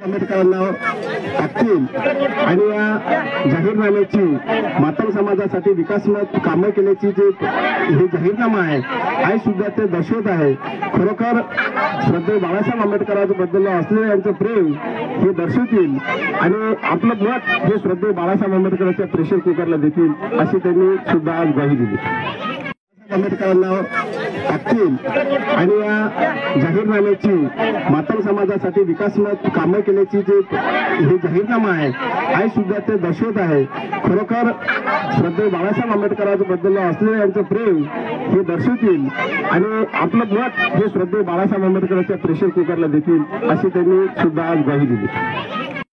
आंबेडकरांना टाकतील आणि या जाहीरनाम्याची मातंग समाजासाठी विकासमत कामं केल्याची जे हे जाहीरनामा आहे आहे सुद्धा ते दर्शवत आहे. खरोखर श्रद्धे बाळासाहेब आंबेडकरांबद्दल असलेलं यांचं प्रेम हे दर्शवतील आणि आपलं मत हे श्रद्धे बाळासाहेब आंबेडकरांच्या प्रेशर कुकरला देतील अशी त्यांनी सुद्धा आज ग्वाही दिली. आंबेडकरांना टाकतील आणि या जाहीरनाम्याची मातंग समाजासाठी विकासमत कामं केल्याची जे हे जाहीरनामा आहे आहे सुद्धा ते दर्शवत आहे. खरोखर श्रद्धे बाळासाहेब आंबेडकरांबद्दल असलेलं यांचं प्रेम हे दर्शवतील आणि आपलं मत हे श्रद्धे बाळासाहेब आंबेडकरांच्या प्रेशर कुकरला देतील अशी त्यांनी सुद्धा आज ग्वाही दिली.